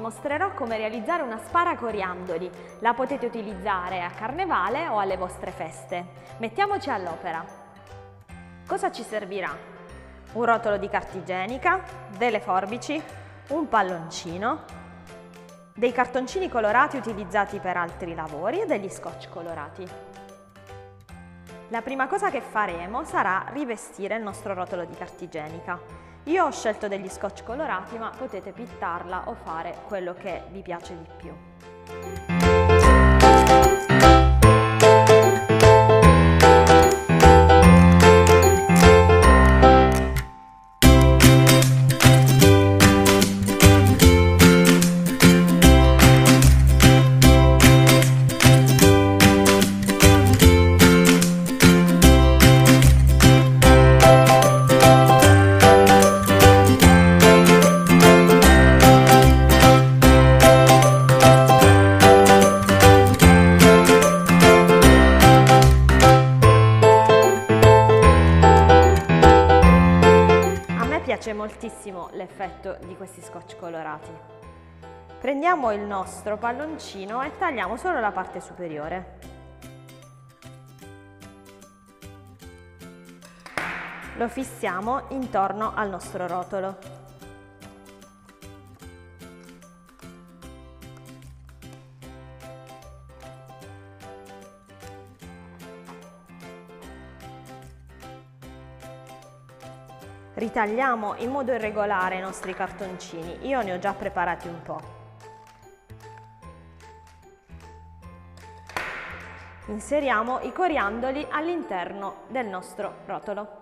mostrerò come realizzare una spara coriandoli. La potete utilizzare a carnevale o alle vostre feste. Mettiamoci all'opera. Cosa ci servirà? Un rotolo di carta igienica, delle forbici, un palloncino, dei cartoncini colorati utilizzati per altri lavori e degli scotch colorati. La prima cosa che faremo sarà rivestire il nostro rotolo di carta igienica. Io ho scelto degli scotch colorati ma potete pittarla o fare quello che vi piace di più. Piace moltissimo l'effetto di questi scotch colorati. Prendiamo il nostro palloncino e tagliamo solo la parte superiore. Lo fissiamo intorno al nostro rotolo. Ritagliamo in modo irregolare i nostri cartoncini, io ne ho già preparati un po'. Inseriamo i coriandoli all'interno del nostro rotolo.